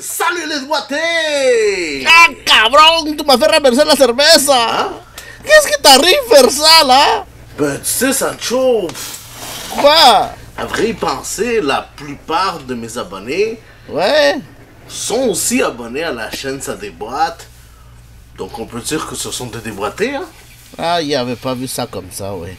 Salut les boîtés Ah, cabrón, tu m'as fait renverser la cerveza. Qu'est-ce qui t'arrive faire ça, là Ben, tu sais, Sancho, Quoi? À vrai penser, la plupart de mes abonnés Ouais. sont aussi abonnés à la chaîne Ça déboîte. Donc on peut dire que ce sont des déboîtés, hein Ah, il avait pas vu ça comme ça, ouais.